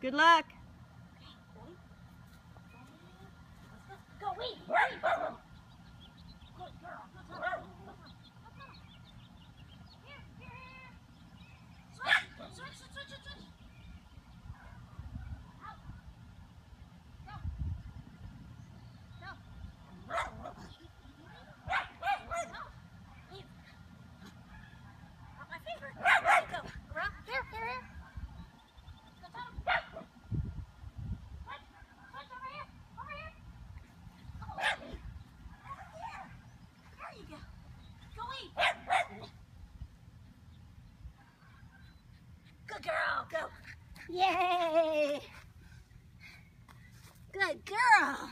Good luck. Good girl. Go. Yay. Good girl.